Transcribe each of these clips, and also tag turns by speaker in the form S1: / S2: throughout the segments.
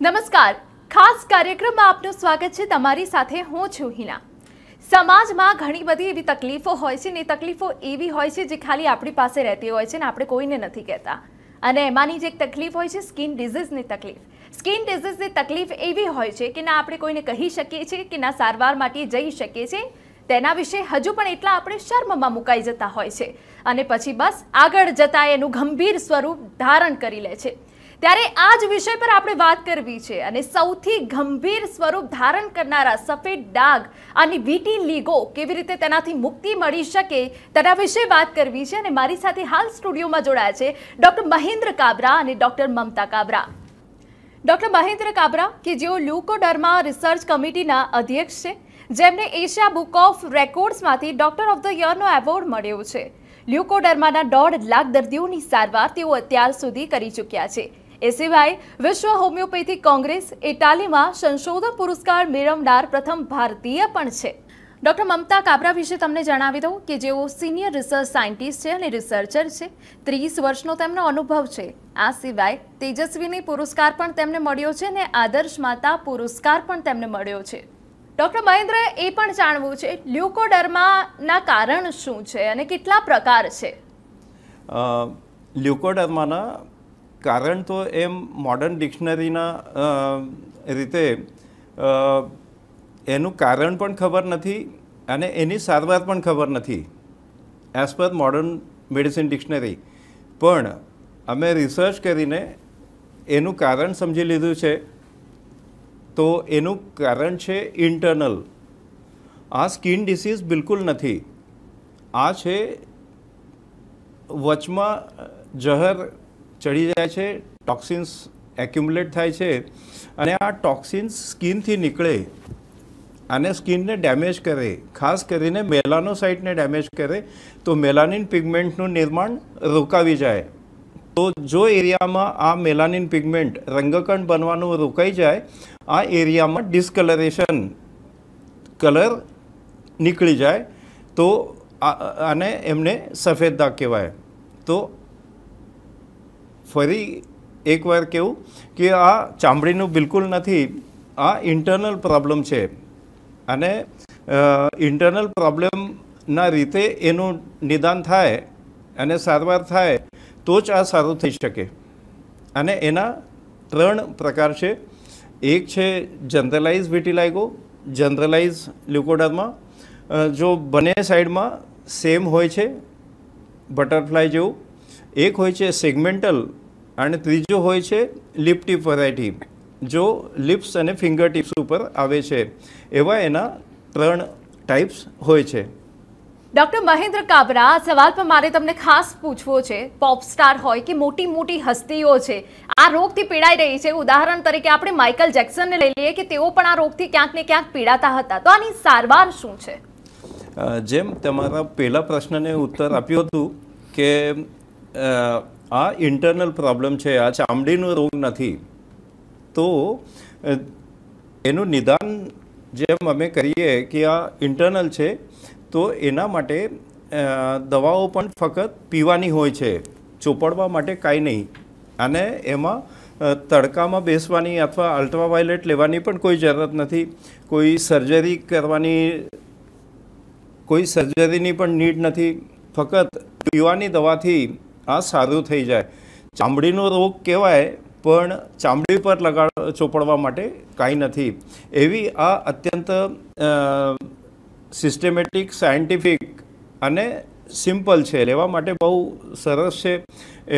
S1: નમસ્કાર. ખાસ કાર્યક્રમમાં આપનું સ્વાગત છે. તમારી સાથે હું છું હિના. સમાજમાં ઘણી બધી એવી તકલીફો હોય છે ને તકલીફો એવી હોય છે જે ખાલી આપણી પાસે રહેતી હોય છે ને આપણે કોઈને નથી કહેતા. અને એમાંની જે એક તકલીફ હોય છે, સ્કિન ડિઝીઝની તકલીફ. સ્કિન ડિઝીઝની તકલીફ એવી હોય છે કે ના આપણે કોઈને કહી શકીએ છીએ કે ના સારવાર માટે જઈ શકીએ છીએ. તેના વિશે હજુ પણ એટલા આપણે શર્મમાં મુકાઈ જતા હોય છે. અને પછી બસ આગળ જતા એનું ગંભીર સ્વરૂપ ધારણ કરી લે છે. ત્યારે આ જ વિષય પર આપણે વાત કરવી છે અને સૌથી ગંભીર સ્વરૂપ ધારણ કરનારા સફેદ ડાઘ અને વીટી લીગો કેવી રીતે તેનાથી મુક્તિ મળી શકે તેના વિશે વાત કરવી છે અને મારી સાથે હાલ સ્ટુડિયોમાં જોડાયા છે ડોક્ટર મહેન્દ્ર કાબરા અને ડોક્ટર મમતા કાબરા. ડોક્ટર મહેન્દ્ર કાબરા, કે જેઓ લ્યુકોડર્મા રિસર્ચ કમિટીના અધ્યક્ષ છે, જેમને એશિયા બુક ઓફ રેકોર્ડ્સમાંથી ડોક્ટર ઓફ ધ યરનો એવોર્ડ મળ્યો છે. લ્યુકોડર્માના દોઢ લાખ દર્દીઓની સારવાર તેઓ અત્યાર સુધી કરી ચૂક્યા છે. એ સિવાય વિશ્વ હોમિયોપેથી કોંગ્રેસ ઇટાલીમાં સંશોધન પુરસ્કાર મેળવનાર પ્રથમ ભારતીય પણ છે. ડોક્ટર મમતા કાબરા વિશે તમને જણાવી દઉં કે જેઓ સિનિયર રિસર્ચ સાયન્ટિસ્ટ છે અને રિસર્ચર છે, ત્રીસ વર્ષનો તેમનો અનુભવ છે. આ સિવાય તેજસ્વીની પુરસ્કાર પણ તેમને મળ્યો છે અને આદર્શ માતા પુરસ્કાર પણ તેમને મળ્યો છે. ડોક્ટર મહેન્દ્ર એ પણ જાણવું છે, લ્યુકોડર્માના કારણ શું છે અને કેટલા પ્રકાર છે?
S2: લ્યુકોડર્માના કારણ તો એમ મોડર્ન ડિક્શનરીના રીતે એનું કારણ પણ ખબર નથી અને એની સારવાર પણ ખબર નથી as per modern medicine dictionary પણ અમે રિસર્ચ કરીને એનું કારણ સમજી લીધું છે. તો એનું કારણ છે ઇન્ટરનલ આ સ્કિન ડિસીઝ બિલકુલ નથી. આ છે વચમાં જહર ચડી જાય છે ટોક્સિન્સ એક્યુમ્યુલેટ થાય છે અને આ ટોક્સિન્સ સ્કિનથી નીકળે અને સ્કિનને ડેમેજ કરે. ખાસ કરીને મેલાનોસાઇટને ડેમેજ કરે. તો મેલાનિન પિગમેન્ટનું નિર્માણ રોકાવી જાય. તો જો એરિયામાં આ મેલાનિન પિગમેન્ટ રંગકણ બનવાનું રોકાઈ જાય, આ એરિયામાં ડિસ્કલરેશન કલર નીકળી જાય. તો આને એમને સફેદ દાગ કહેવાય. તો ફરી એકવાર કેવું કે આ ચામડીનું બિલકુલ નથી, આ ઇન્ટરનલ પ્રોબ્લેમ છે. અને ઇન્ટરનલ પ્રોબ્લેમના રીતે એનું નિદાન થાય અને સારવાર થાય, તો જ આ સારું થઈ શકે. અને એના ત્રણ પ્રકાર છે. એક છે જનરલાઇઝ વિટીલાઇગો જનરલાઇઝ લ્યુકોડર્મા જો બંને સાઈડમાં સેમ હોય છે બટરફ્લાય જેવું એક હોય છે સેગમેન્ટલ અને ત્રીજો હોય છે લિપ ટીપ વેરાયટી જો લિપ્સ અને ફિંગર ટિપ્સ ઉપર આવે છે એવા એના ત્રણ ટાઈપ્સ હોય છે.
S1: ડોક્ટર મહેન્દ્ર કાબરા આ સવાલ પર મારે તમને ખાસ પૂછવો છે પોપ સ્ટાર હોય કે મોટી મોટી હસ્તીઓ છે આ રોગથી પીડાઈ રહી છે. ઉદાહરણ તરીકે આપણે માઇકલ જેક્સનને લઈ લઈએ કે તેઓ પણ આ રોગથી ક્યાંક ને ક્યાંક પીડાતા હતા. તો આની સારવાર શું છે?
S2: જેમ તમારા પહેલા પ્રશ્નને ઉત્તર આપ્યો હતું કે આ ઇન્ટરનલ પ્રોબ્લેમ છે, આ ચામડીનો રોગ નથી. તો એનું નિદાન જેમ અમે કરીએ કે આ ઇન્ટરનલ છે, તો એના માટે દવાઓ પણ ફક્ત પીવાની હોય છે. ચોપડવા માટે કાંઈ નહીં. અને એમાં તડકામાં બેસવાની અથવા અલ્ટ્રાવાયોલેટ લેવાની પણ કોઈ જરૂરત નથી. કોઈ સર્જરી કરવાની, કોઈ સર્જરીની પણ નીડ નથી. ફક્ત પીવાની દવાથી આ સારું થઈ જાય. ચામડીનો રોગ કહેવાય, પણ ચામડી પર લગાડ, ચોપડવા માટે કાંઈ નથી. એવી આ અત્યંત સિસ્ટમેટિક સાયન્ટિફિક અને સિમ્પલ છે. લેવા માટે બહુ સરસ છે.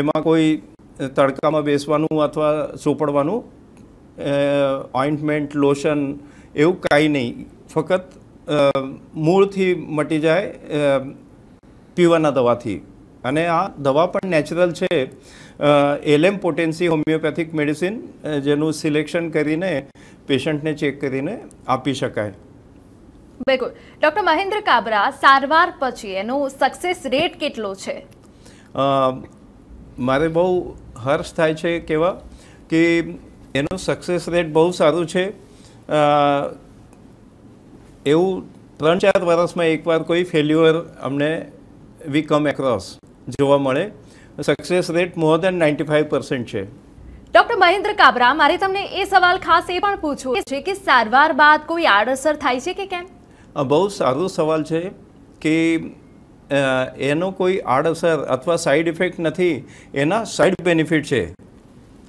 S2: એમાં કોઈ તડકામાં બેસવાનું અથવા ચોપડવાનું ઓઇન્ટમેન્ટ લોશન એવું કાંઈ નહીં. ફક્ત મૂળથી મટી જાય પીવાના દવાથી. અને આ દવા પણ નેચરલ છે. એલએમ પોટેન્સી હોમિયોપેથિક મેડિસિન જેનું સિલેક્શન કરીને પેશન્ટને ચેક કરીને આપી શકાય.
S1: બિલકુલ. ડૉક્ટર મહેન્દ્ર કાબરા સારવાર પછી એનો સક્સેસ રેટ કેટલો છે?
S2: મારે બહુ હર્ષ થાય છે કેવા કે એનું સક્સેસ રેટ બહુ સારું છે. એવું ત્રણ ચાર વર્ષમાં એકવાર કોઈ ફેલ્યુઅર અમને વી કમ એક્રોસ જોવા મળે. Success rate more than ninety five percent છે.
S1: ડોક્ટર મહેન્દ્ર કાબરા મારે તમને એ સવાલ ખાસ એ પણ પૂછવો છે કે સારવાર બાદ કોઈ આડઅસર થાય છે કે કેમ?
S2: બહુ સારો સવાલ છે કે એનો કોઈ આડઅસર અથવા સાઈડ ઇફેક્ટ નથી એના સાઈડ બેનિફિટ છે.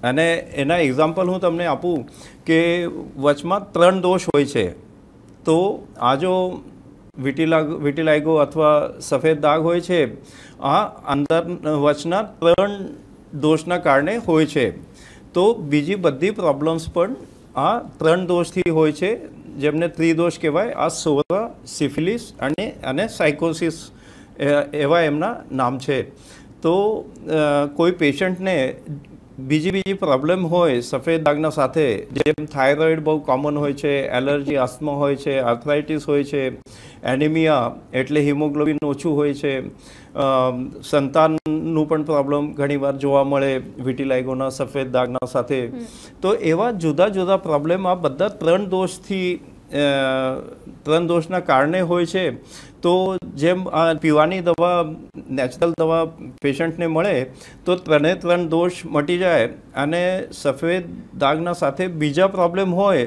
S2: અને એના એક્ઝામ્પલ હું તમને આપું કે વચમાં ત્રણ દોષ હોય છે. તો આ જો વિટિલા વિટિલાઇગો અથવા સફેદ દાગ હોય છે, આ અંદર વચના ત્રણ દોષના કારણે હોય છે. તો બીજી બધી પ્રોબ્લેમ્સ પણ આ ત્રણ દોષથી હોય છે, જેમને ત્રિદોષ કહેવાય, આ સોરા, સિફિલિસ અને અને સાયકોસિસ એવા એમના નામ છે. તો કોઈ પેશન્ટને બીજી બીજી પ્રોબ્લેમ હોય સફેદ દાગના સાથે જેમ થાઇરોઇડ બહુ કોમન હોય છે એલર્જી આસ્મા હોય છે આર્થરાઇટિસ હોય છે એનિમિયા એટલે હિમોગ્લોબિન ઓછું હોય છે સંતાનનું પણ પ્રોબ્લેમ ઘણીવાર જોવા મળે વિટીલાઇગોના સફેદ દાગના સાથે. તો એવા જુદા જુદા પ્રોબ્લેમ આ બધા ત્રણ દોષથી ત્રણ દોષના કારણે હોય છે, તો જેમ આ પીવાની દવા, નેચરલ દવા પેશન્ટને મળે, તો ત્રણે ત્રણ દોષ મટી જાય અને સફેદ દાગના સાથે બીજા પ્રોબ્લેમ હોય,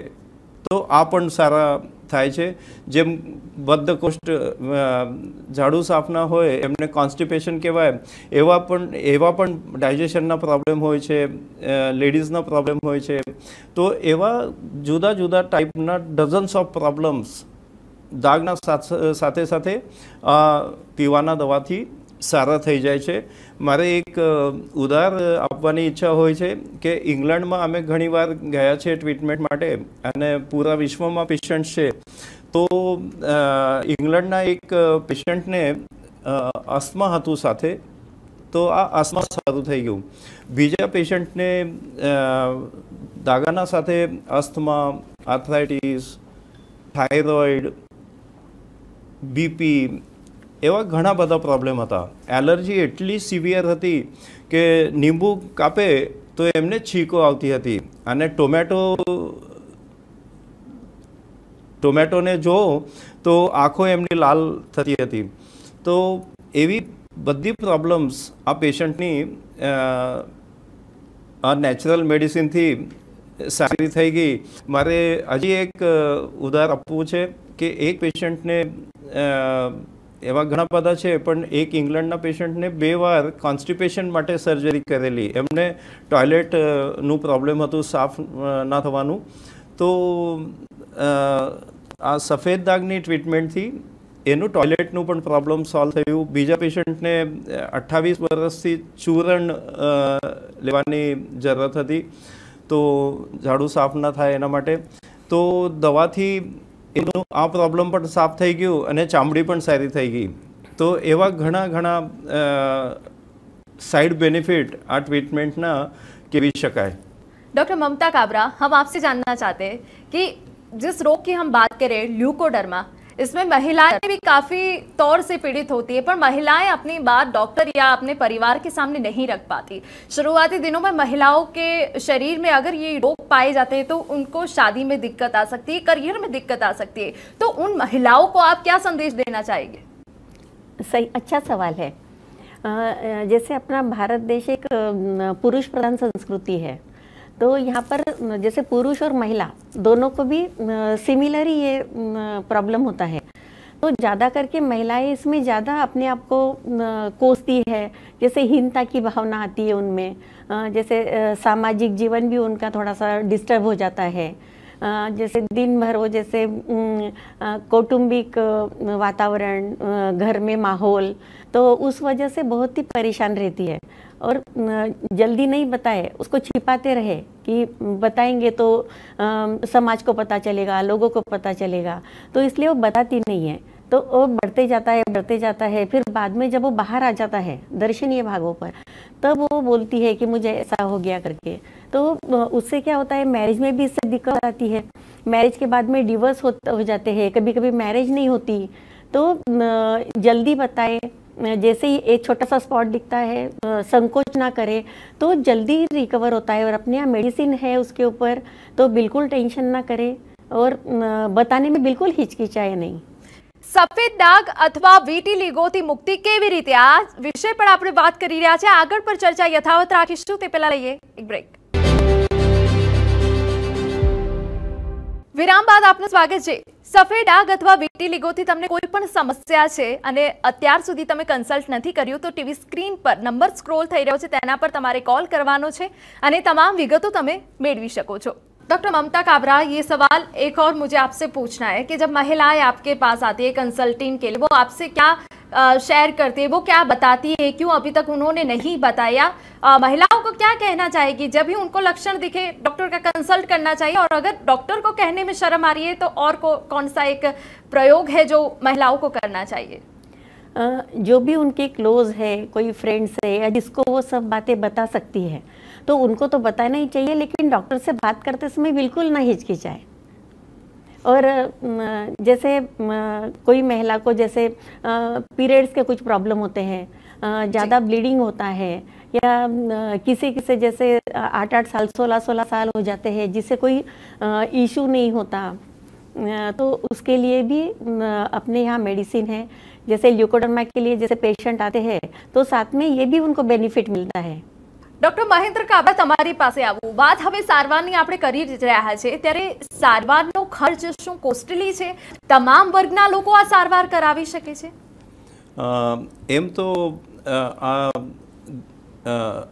S2: તો આ પણ સારા થાય છે. જેમ બદ્ધકોષ્ઠ અ, ઝાડુ સાફના હોય એમને કોન્સ્ટિપેશન કહેવાય એવા પણ એવા પણ ડાયજેશનના પ્રોબ્લેમ હોય છે લેડીઝના પ્રોબ્લેમ હોય છે. તો એવા જુદા જુદા ટાઈપના ડઝન્સ ઓફ પ્રોબ્લેમ્સ દાગના સાથ- સાથે પીવાના દવાથી સારા થઈ જાય છે. મારે એક ઉદાર આપવાની ઈચ્છા હોય છે કે ઇંગ્લેન્ડમાં અમે ઘણીવાર ગયા છે ટ્રીટમેન્ટ માટે અને પૂરા વિશ્વમાં પેશન્ટ છે. તો ઇંગ્લેન્ડના એક પેશન્ટને અસ્મા હતું સાથે, તો આ અસ્મા સારું થઈ ગયું. બીજા પેશન્ટને દાગાના સાથે અસ્થમા આર્થરાઇટીસ, થાઇરોઇડ, બીપી એવા ઘણા બધા પ્રોબ્લેમ હતા. એલર્જી એટલી સિવિયર હતી કે લીંબુ કાપે તો એમને છીકો આવતી હતી. અને ટોમેટો ટોમેટોને જો તો આંખો એમની લાલ થતી હતી. તો એવી બધી પ્રોબ્લેમ્સ આ પેશન્ટની આ નેચરલ મેડિસિનથી સારી થઈ ગઈ. મારે હજી એક ઉદાહરણ આપવું છે કે એક પેશન્ટને એવા ઘણા બધા છે, પણ એક ઇંગ્લેન્ડના પેશન્ટને બે વાર કોન્સ્ટિપેશન માટે સર્જરી કરેલી. એમને ટોયલેટનું પ્રોબ્લેમ હતું, સાફ ના થવાનું. તો આ સફેદ દાગની ટ્રીટમેન્ટથી એનું ટોયલેટનું પણ પ્રોબ્લેમ સોલ્વ થયું. બીજા પેશન્ટને અઠ્ઠાવીસ વર્ષથી ચૂરણ લેવાની જરૂરત હતી. તો ઝાડુ સાફ ના થાય એના માટે. તો દવાથી એનું આ પ્રોબ્લેમ પણ સાફ થઈ ગયું અને ચામડી પણ સારી થઈ ગઈ તો એવા ઘણા ઘણા સાઇડ बेनिफिट આ ट्रीटमेंट ना केवी शकाय
S1: डॉक्टर ममता काबरा हम आपसे जानना चाहते हैं कि जिस रोग की हम बात करें ल्यूकोडर्मा इसमें महिलाएँ भी काफ़ी तौर से पीड़ित होती है, पर महिलाएँ अपनी बात डॉक्टर या अपने परिवार के सामने नहीं रख पाती। शुरुआती दिनों में महिलाओं के शरीर में अगर ये रोग पाए जाते हैं तो उनको शादी में दिक्कत आ सकती है, करियर में दिक्कत आ सकती है। तो उन महिलाओं को आप क्या संदेश देना चाहेंगे?
S3: सही अच्छा सवाल है। जैसे अपना भारत देश एक पुरुष प्रधान संस्कृति है। तो यहाँ पर जैसे पुरुष और महिला, दोनों को भी सिमिलर ही ये प्रॉब्लम होता है। तो ज़्यादा करके महिलाएँ इसमें ज़्यादा अपने आप को कोसती है। जैसे हीनता की भावना आती है उनमें। जैसे सामाजिक जीवन भी उनका थोड़ा सा डिस्टर्ब हो जाता है। जैसे दिन भर वो जैसे कौटुंबिक वातावरण घर में माहौल तो उस वजह से बहुत ही परेशान रहती है। और जल्दी नहीं बताए, उसको छिपाते रहे कि बताएँगे तो समाज को पता चलेगा, लोगों को पता चलेगा तो इसलिए वो बताती नहीं है। तो वो बढ़ते जाता है, बढ़ते जाता है, फिर बाद में जब वो बाहर आ जाता है, दर्शनीय भागों पर, तब वो बोलती है कि मुझे ऐसा हो गया करके। तो अ, उससे क्या होता है मैरिज में भी इससे दिक्कत आती है मैरिज के बाद में डिवोर्स हो, हो जाते हैं कभी कभी मैरिज नहीं होती तो अ, जल्दी बताए अ, जैसे ही एक छोटा सा स्पॉट दिखता है अ, संकोच ना करे तो जल्दी रिकवर होता है और अपने यहाँ मेडिसिन है उसके ऊपर तो बिल्कुल टेंशन ना करे और अ, बताने में बिल्कुल हिचकिचाए नहीं
S1: સફેદ ડાઘ અથવા વીટીલીગોથી મુક્તિ કેવી રીતે આ વિષય પર આપણે વાત કરી રહ્યા છે આગળ પર ચર્ચા યથાવત રાખીશું તે પહેલા લઈએ એક બ્રેક વિરામ બાદ આપનું સ્વાગત છે સફેદ ડાઘ અથવા વિટીલિગોથી તમને કોઈ પણ સમસ્યા છે અને અત્યાર સુધી તમે કન્સલ્ટ નથી કર્યું તો ટીવી સ્ક્રીન પર નંબર સ્ક્રોલ થઈ રહ્યો છે તેના પર તમારે કોલ કરવાનો છે અને તમામ વિગતો તમે મેળવી શકો છો डॉक्टर ममता काबरा ये सवाल एक और मुझे आपसे पूछना है कि जब महिलाएं आपके पास आती है कंसल्टिंग के लिए वो आपसे क्या अ, शेयर करती है। वो क्या बताती है? क्यों अभी तक उन्होंने नहीं बताया? अ, महिलाओं को क्या कहना चाहेगी? जब भी उनको लक्षण दिखे डॉक्टर का कंसल्ट करना चाहिए। और अगर डॉक्टर को कहने में शर्म आ रही है तो और को, कौन सा एक प्रयोग है जो महिलाओं को करना चाहिए?
S3: जो भी उनके क्लोज है कोई फ्रेंड्स है या जिसको वो सब बातें बता सकती है तो उनको तो बताना ही चाहिए लेकिन डॉक्टर से बात करते समय बिल्कुल ना हिचकिचाए। और जैसे कोई महिला को जैसे पीरियड्स के कुछ प्रॉब्लम होते हैं ज़्यादा ब्लीडिंग होता है या किसी किसी जैसे आठ आठ साल सोलह सोलह साल हो जाते हैं जिससे कोई इशू नहीं होता तो उसके लिए भी अपने यहाँ मेडिसिन है जैसे ल्यूकोडर्मा के लिए जैसे पेशेंट आते हैं तो साथ में ये भी उनको बेनिफिट मिलता है।
S1: ડોક્ટર મહેન્દ્ર કાબરા તમારી પાસે આવું વાત હવે સારવારની આપણે કરી રહ્યા છે. ત્યારે સારવારનો ખર્ચ શું કોસ્ટલી છે? તમામ વર્ગના લોકો આ સારવાર કરાવી શકે છે?
S2: એમ તો આ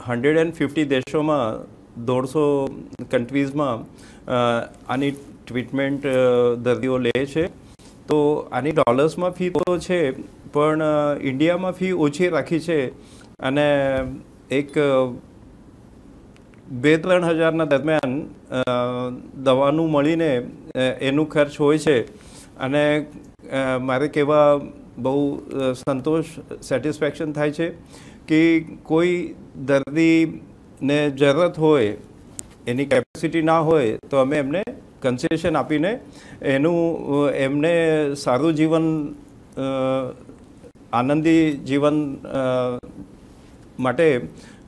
S2: હંડ્રેડ એન્ડ ફિફ્ટી દેશોમાં, દોઢસો કન્ટ્રીઝમાં આની ટ્રીટમેન્ટ દર્દીઓ લે છે. તો આની ડોલર્સમાં ફી તો છે, પણ ઇન્ડિયામાં ફી ઓછી રાખી છે. અને એક બે ત્રણ હજારના દરમિયાન દવાનું મળીને એનું ખર્ચ હોય છે. અને મારે કહેવા બહુ સંતોષ, સેટિસ્ફેક્શન થાય છે કે કોઈ દર્દીને જરૂરત હોય, એની કેપેસિટી ના હોય, તો અમે એમને કન્સેશન આપીને એનું એમને સારું જીવન આનંદી જીવન માટે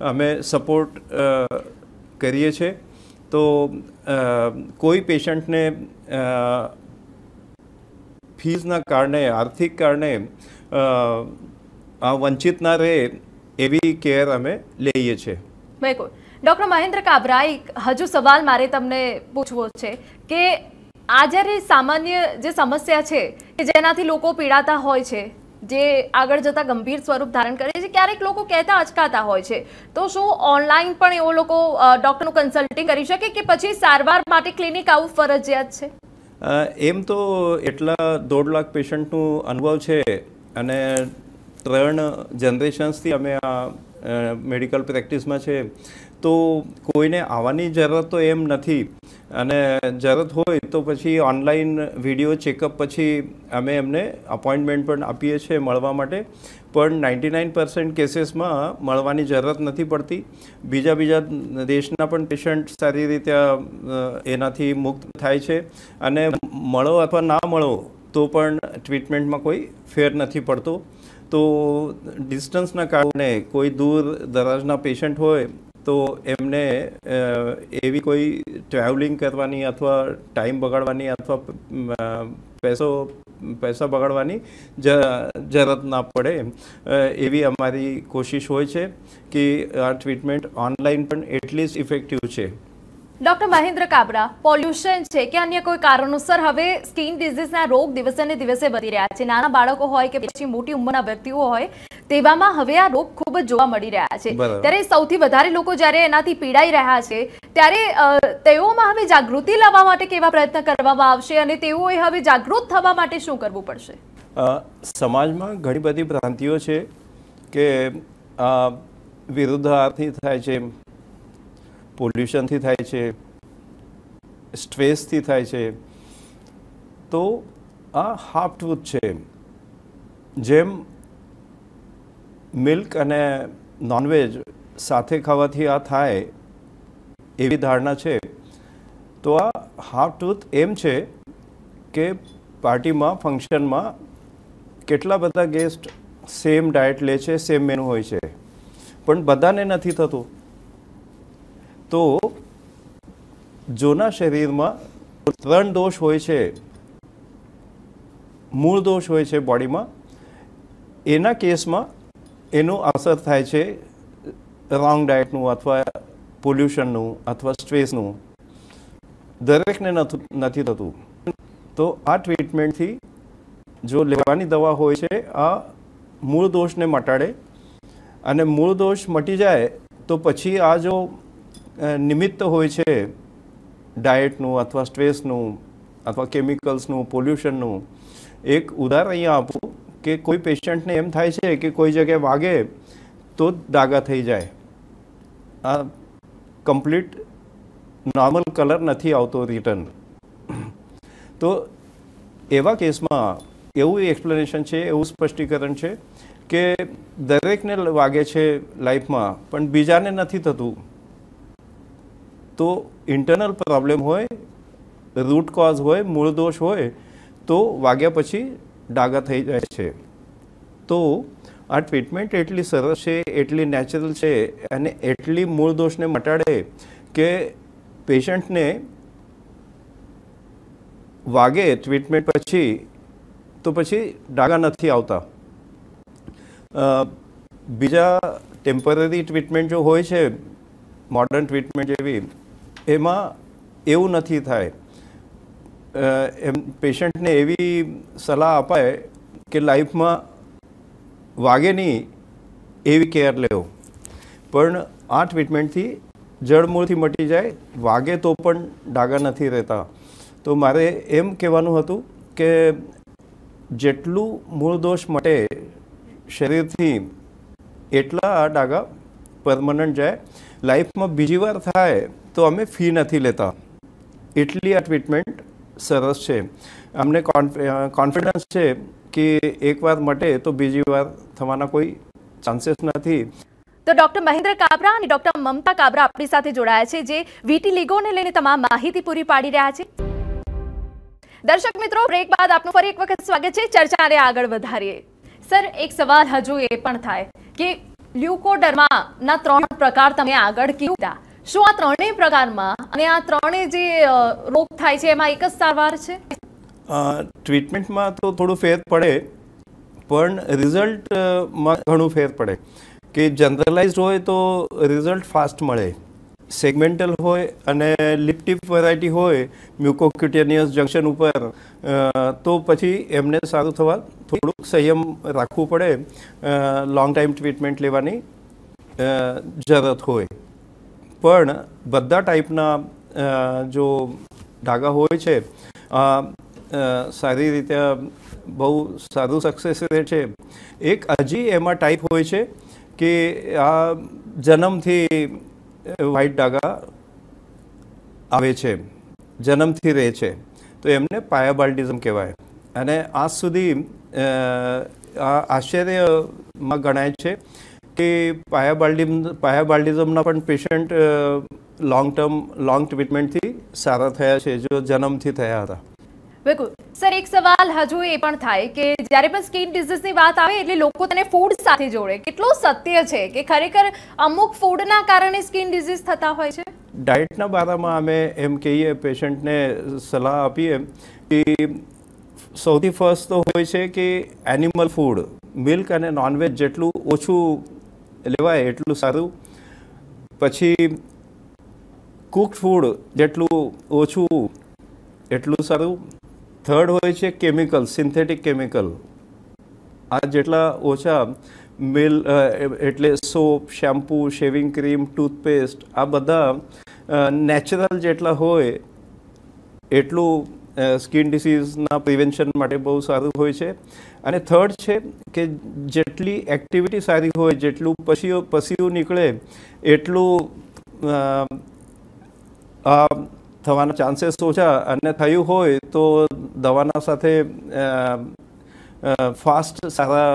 S2: અમે સપોર્ટ કરીએ છીએ તો કોઈ પેશન્ટને ફીઝના કારણે, આર્થિક કારણે વંચિત ના રહે એવી કેર અમે લઈએ છીએ
S1: બિલકુલ. ડૉક્ટર મહેન્દ્ર કાબરા હજુ સવાલ મારે તમને પૂછવો છે કે આ જ્યારે સામાન્ય જે સમસ્યા છે કે જેનાથી લોકો પીડાતા હોય છે જે આગળ જતા ગંભીર સ્વરૂપ ધારણ કરે છે. ક્યારેક લોકો કહેતા અચકાતા હોય છે. તો શું ઓનલાઈન પણ એવો લોકો ડૉક્ટરનું કન્સલ્ટિંગ કરી શકે કે પછી સારવાર માટે ક્લિનિક આવું ફરજિયાત છે?
S2: એમ તો એટલા દોઢ લાખ પેશન્ટનું અનુભવ છે અને ત્રણ જનરેશન્સથી અમે આ મેડિકલ પ્રેક્ટિસમાં છે. તો કોઈને આવવાની જરૂરત તો એમ નથી. અને જરૂરત હોય તો પછી ઓનલાઈન વીડિયો ચેકઅપ પછી અમે એમને અપોઇન્ટમેન્ટ પણ આપીએ છીએ મળવા માટે. પણ નાઇન્ટી નાઇન પર્સન્ટ કેસીસમાં મળવાની જરૂરત નથી પડતી. બીજા બીજા દેશના પણ પેશન્ટ સારી રીતે એનાથી મુક્ત થાય છે. અને મળો અથવા ના મળો તો પણ ટ્રીટમેન્ટમાં કોઈ ફેર નથી પડતો. તો ડિસ્ટન્સના કારણે કોઈ દૂર દરાજના પેશન્ટ હોય તો એમને એવી કોઈ ટ્રાવેલિંગ કરવાની અથવા ટાઈમ બગાડવાની અથવા પૈસો, પૈસા બગાડવાની જરૂરત ના પડે એવી અમારી કોશિશ હોય છે કે આ ટ્રીટમેન્ટ ઓનલાઈન પણ એટલી જ ઇફેક્ટિવ છે.
S1: ડોક્ટર મહેન્દ્ર કાબરા પોલ્યુશન છે કે અન્ય કોઈ કારણોસર? હવે સ્કિન ડિઝીઝના રોગ દિવસે ને દિવસે વધી રહ્યા છે. નાના બાળકો હોય કે પછી મોટી ઉંમરના વ્યક્તિઓ હોય તેવામાં હવે આ રોગ ખૂબ જ જોવા મળી રહ્યા છે. ત્યારે સૌથી વધારે લોકો જ્યારે એનાથી પીડાઈ રહ્યા છે ત્યારે તેઓમાં હવે જાગૃતિ લાવવા માટે કેવા પ્રયત્ન કરવામાં આવશે અને તેઓએ હવે જાગૃત થવા માટે શું કરવું પડશે?
S2: સમાજમાં ઘણી બધી ભ્રાંતિઓ છે કે વિરુદ્ધ વિરુદ્ધાર્થી થાય છે પોલ્યુશનથી થાય છે, સ્ટ્રેસથી થાય છે. તો આ હાફ ટ્રુથ છે. જેમ મિલ્ક અને નોનવેજ સાથે ખાવાથી આ થાય એવી ધારણા છે. તો આ હાફ ટ્રુથ એમ છે કે પાર્ટીમાં, ફંક્શનમાં કેટલા બધા ગેસ્ટ સેમ ડાયટ લે છે, સેમ મેનુ હોય છે. પણ બધાને નથી થતું. તો જોના શરીરમાં ત્રણ દોષ હોય છે. મૂળ દોષ હોય છે બોડીમાં. એના કેસમાં એનો અસર થાય છે રોંગ ડાયટનું અથવા પોલ્યુશનનું અથવા સ્ટ્રેસનું દરેકને નથું થતું. તો આ ટ્રીટમેન્ટથી જો લેવાની દવા હોય છે, આ મૂળ દોષને મટાડે અને મૂળ દોષ મટી જાય તો પછી આ જો નિમિત્ત હોય છે ડાયટનું અથવા સ્ટ્રેસનું અથવા કેમિકલ્સનું, પોલ્યુશનનું. એક ઉદાહરણ અહીંયા આપું કે કોઈ પેશન્ટને એમ થાય છે કે કોઈ જગ્યાએ વાગે તો ડાઘા થઈ જાય. આ કમ્પ્લીટ નોર્મલ કલર નથી આવતો રિટર્ન. તો એવા કેસમાં એવું એક્સપ્લેનેશન છે, એવું સ્પષ્ટીકરણ છે કે દરેકને વાગે છે લાઈફમાં, પણ બીજાને નથી થતું. તો ઇન્ટરનલ પ્રોબ્લેમ હોય રૂટ કોઝ હોય મૂળ દોષ હોય, તો વાગ્યા પછી ડાઘા થઈ જાય છે. તો આ ટ્રીટમેન્ટ એટલી સરસ છે, એટલી નેચરલ છે અને એટલી મૂળ દોષને મટાડે કે પેશન્ટને વાગે ટ્રીટમેન્ટ પછી, તો પછી ડાઘા નથી આવતા. બીજા ટેમ્પરરી ટ્રીટમેન્ટ જો હોય છે મોડર્ન ટ્રીટમેન્ટ જેવી એમાં એવું નથી થાય. એમ પેશન્ટને એવી સલાહ અપાય કે લાઈફમાં વાગે નહીં એવી કેર લેવો. પણ આ ટ્રીટમેન્ટથી જડમૂળથી મટી જાય, વાગે તો પણ ડાઘા નથી રહેતા. તો મારે એમ કહેવાનું હતું કે જેટલું મૂળ દોષ મટે શરીરથી, એટલા આ ડાઘા પરમનન્ટ જાય. લાઈફમાં બીજી વાર થાય તો અમે ફી નથી લેતા. એટલી આ ટ્રીટમેન્ટ સરસ છે. અમને કોન્ફિડન્સ છે કે એકવાર મટે તો બીજી વાર થવાના કોઈ ચાન્સીસ નથી.
S1: તો ડોક્ટર મહેન્દ્ર કાબરા અને ડોક્ટર મમતા કાબરા આપણી સાથે જોડાયા છે, જે વીટી લીગોને લઈને તમામ માહિતી પૂરી પાડી રહ્યા છે. દર્શક મિત્રો બ્રેક બાદ આપનું ફરી એક વખત સ્વાગત છે. ચર્ચાને આગળ વધારીએ. સર, એક સવાલ હજુ એ પણ થાય કે લ્યુકોડર્માના ત્રણ પ્રકાર તમે આગળ કીધા. શું આ ત્રણેય પ્રકારમાં અને આ ત્રણેય જે રોગ થાય છે, એમાં એક જ સારવાર છે?
S2: ટ્રીટમેન્ટમાં તો થોડું ફેર પડે, પણ રિઝલ્ટમાં ઘણું ફેર પડે. કે જનરલાઇઝ હોય તો રિઝલ્ટ ફાસ્ટ મળે. સેગમેન્ટલ હોય અને લિપટીપ વેરાયટી હોય, મ્યુકોક્યુટેનિયસ જંક્શન ઉપર તો પછી એમને સારું થવા, થોડુંક સંયમ રાખવું પડે લોંગ ટાઈમ ટ્રીટમેન્ટ લેવાની જરૂરત હોય. પણ બધા ટાઈપના જો ડાઘા હોય છે સારી રીતે બહુ સારું સક્સેસ રહે છે. એક હજી એમાં ટાઈપ હોય છે કે આ જન્મથી વ્હાઈટ ડાગા આવે છે, જન્મથી રહે છે. તો એમને પાયાબાલ્ટિઝમ કહેવાય. અને આજ સુધી આ આશ્ચર્યમાં ગણાય છે કે પાયાબાલ્ડિઝમ પાયાબાલ્ડિઝમના પણ પેશન્ટ લોંગ ટર્મ લોંગ ટ્રીટમેન્ટથી સારા થયા છે જો જન્મથી થયા હતા.
S1: બિલકુલ. સર એક સવાલ હજુ એ પણ થાય કે જ્યારે પણ સ્કિન ડિઝીઝની વાત આવે એટલે લોકો તેને ફૂડ સાથે જોડે. કેટલો સત્ય છે કે ખરેખર અમુક ફૂડના કારણે સ્કિન ડિઝીઝ થતા હોય છે?
S2: ડાયટના બારામાં અમે એમ કહીએ પેશન્ટને સલાહ આપીએ કે સૌથી ફર્સ્ટ તો હોય છે કે એનિમલ ફૂડ મિલ્ક અને નોનવેજ જેટલું ઓછું લેવાય એટલું સારું. પછી કુકડ ફૂડ જેટલું ઓછું, એટલું સારું. થર્ડ હોય છે કેમિકલ સિન્થેટિક કેમિકલ આ જેટલા ઓછા મિલ એટલે soap shampoo shaving cream toothpaste આ બધા નેચરલ જેટલા હોય, એટલું સ્કિન ડિસીઝના પ્રિવેન્શન માટે બહુ સારું હોય છે. અને થર્ડ છે કે જેટલી એક્ટિવિટી સારી હોય જેટલું પસીઓ પસીઓ નીકળે એટલું આ થવાના ચાન્સીસ ઓછા અને થયું હોય તો દવાના સાથે ફાસ્ટ સારા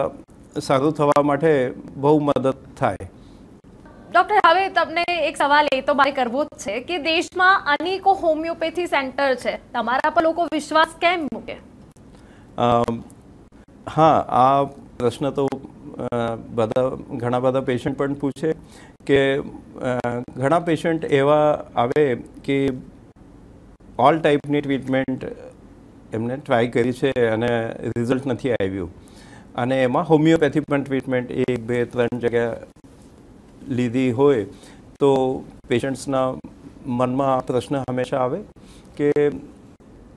S2: સારું થવા માટે બહુ મદદ થાય.
S1: ડોક્ટર હવે તમને એક સવાલ એ તો મારે કરવો જ છે કે દેશમાં અનેકો હોમિયોપેથી સેન્ટર છે. તમારા પર લોકો વિશ્વાસ કેમ મૂકે?
S2: હા, આ પ્રશ્ન તો બધા, ઘણા બધા પેશન્ટ પણ પૂછે કે ઘણા પેશન્ટ એવા આવે કે ઓલ ટાઈપની ટ્રીટમેન્ટ એમને ટ્રાય કરી છે અને રિઝલ્ટ નથી આવ્યું. અને એમાં હોમિયોપેથી પણ ટ્રીટમેન્ટ એક, બે, ત્રણ જગ્યા લીધી હોય તો પેશન્ટ્સના મનમાં આ પ્રશ્ન હંમેશા આવે કે,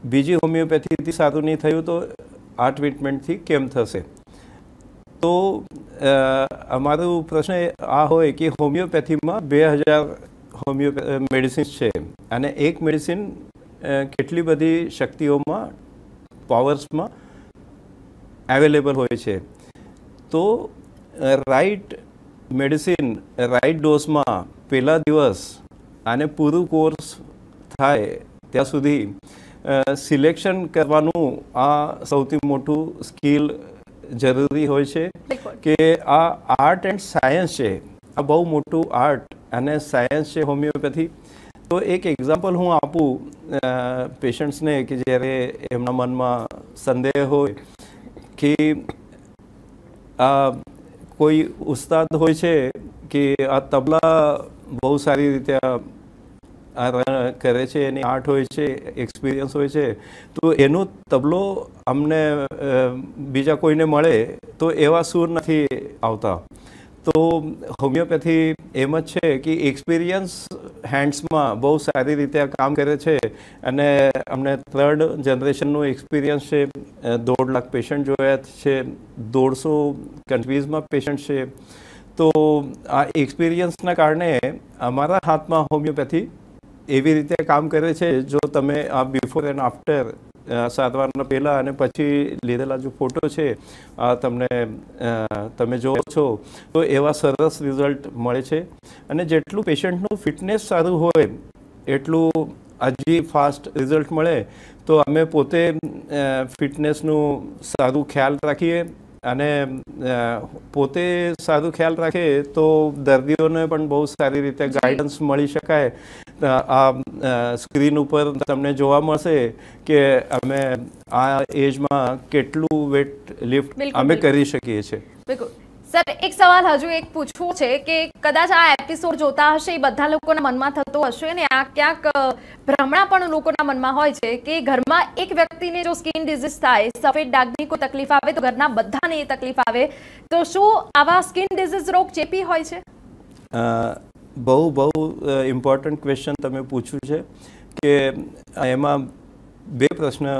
S2: બીજી હોમિયોપેથીથી સારું નહીં થયું તો આ ટ્રીટમેન્ટથી કેમ થશે? તો અમારો પ્રશ્ન આ હોય કે હોમિયોપેથીમાં બે હજાર હોમિયો મેડિસિન્સ છે અને એક મેડિસિન કેટલી બધી શક્તિઓમાં, પાવર્સમાં અવેલેબલ હોય છે. તો, રાઈટ મેડિસિન, રાઈટ ડોઝમાં પહેલા દિવસ અને પૂરું કોર્સ થાય ત્યાં સુધી સિલેક્શન કરવાનું આ સૌથી મોટું સ્કિલ જરૂરી હોય છે કે આ આર્ટ એન્ડ સાયન્સ છે આ બહુ મોટું આર્ટ અને સાયન્સ છે હોમિયોપેથી. તો એક એક્ઝામ્પલ હું આપું પેશન્ટ્સને કે જ્યારે એમના મનમાં સંદેહ હોય કે આ કોઈ ઉસ્તાદ હોય છે કે આ તબલા બહુ સારી રીતે કરે છે, એની આર્ટ હોય છે એક્સપિરિયન્સ હોય છે, તો એનો તબલો અમને બીજા કોઈને મળે તો એવા સૂર નથી આવતા. તો હોમિયોપેથી એમ જ છે કે એક્સપિરિયન્સ હેન્ડ્સમાં બહુ સારી રીતે આ કામ કરે છે અને અમને થર્ડ જનરેશનનું એક્સપિરિયન્સ છે દોઢ લાખ પેશન્ટ જોયા છે, દોઢસો કન્ટ્રીઝમાં પેશન્ટ છે. તો આ એક્સપિરિયન્સના કારણે અમારા હાથમાં હોમિયોપેથી એવી રીતે કામ કરે છે, જો તમે આ બિફોર એન્ડ આફ્ટર સારવારના પહેલાં અને પછી લીધેલા જો ફોટો છે તમને તમે જો છો, તો એવા સરસ રિઝલ્ટ મળે છે. અને જેટલું પેશન્ટનું ફિટનેસ સારું હોય, એટલું હજી ફાસ્ટ રિઝલ્ટ મળે. તો અમે પોતે ફિટનેસનું સારું ખ્યાલ રાખીએ અને પોતે સારું ખ્યાલ રાખે તો દર્દીઓને પણ બહુ સારી રીતે ગાઈડન્સ મળી શકાય. આ સ્ક્રીન ઉપર તમને જોવા મળશે કે અમે આ એજમાં કેટલું વેટ લિફ્ટ અમે કરી શકીએ છીએ.
S1: સર, એક સવાલ હજુ એક પૂછવો છે કે કદાચ આ એપિસોડ જોતા હશે, એ બધા લોકોના મનમાં થતો હશે ને આ ક્યાંક ભ્રમણા પણ લોકોના મનમાં હોય છે કે ઘરમાં એક વ્યક્તિને જો સ્કિન ડિઝીઝ થાય, સફેદ ડાઘની કોઈ તકલીફ આવે, તો ઘરના બધાને એ તકલીફ આવે, તો શું આવા સ્કિન ડિઝીઝ રોગ ચેપી હોય છે?
S2: બહુ બહુ ઇમ્પોર્ટન્ટ ક્વેશ્ચન તમે પૂછ્યું છે કે એમાં બે પ્રશ્ન,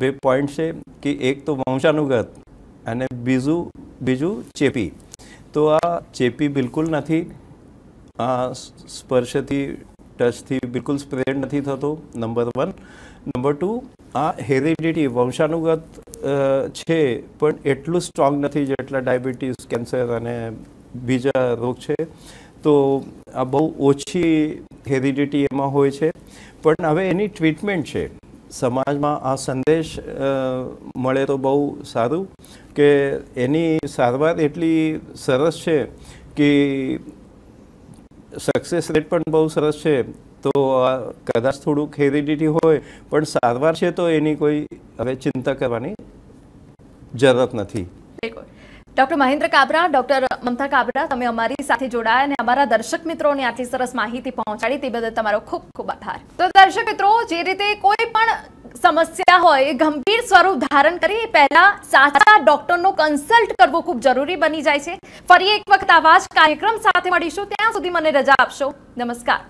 S2: બે પોઈન્ટ છે કે એક તો વંશાનુગત અને બીજું બીજું ચેપી. તો આ ચેપી બિલકુલ નથી. આ સ્પર્શથી, ટચથી બિલકુલ સ્પ્રેડ નથી થતો, નંબર વન. નંબર ટુ, આ હેરિડિટી, વંશાનુગત છે, પણ એટલું સ્ટ્રોંગ નથી જેટલા ડાયાબિટીસ, કેન્સર અને બીજા રોગ છે. તો આ બહુ ઓછી હેરિડિટી એમાં હોય છે. પણ હવે એની ટ્રીટમેન્ટ છે. સમાજમાં આ સંદેશ મળે તો બહુ સારું. કે એની સારવાર એટલી સરસ છે કે સક્સેસ રેટ પણ બહુ સરસ છે. તો આ કદાચ થોડુંક હેરિડિટી હોય, પણ સારવાર છે તો એની કોઈ હવે ચિંતા કરવાની જરૂરત નથી.
S1: ડોક્ટર મહેન્દ્ર કાબરા, ડોક્ટર મમતા કાબરા, તમે અમારી સાથે જોડાયા અને અમારા દર્શક મિત્રોને આટલી સરસ માહિતી પહોંચાડી તે બદલ તમારો ખૂબ ખૂબ આભાર. તો દર્શક મિત્રો, જે રીતે કોઈ પણ સમસ્યા હોય, એ ગંભીર સ્વરૂપ ધારણ કરી પહેલા સાચા ડોક્ટરનો કન્સલ્ટ કરવો ખૂબ જરૂરી બની જાય છે. ફરી એક વખત આવા જ કાર્યક્રમ સાથે મળીશું. ત્યાં સુધી મને રજા આપશો. નમસ્કાર.